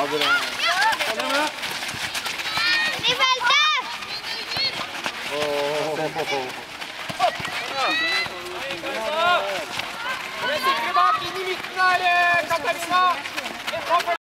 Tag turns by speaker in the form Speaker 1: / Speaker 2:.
Speaker 1: Ja, bra.
Speaker 2: I feltet!
Speaker 1: Åh.
Speaker 3: Sikre bak inn i midten her, Katarina!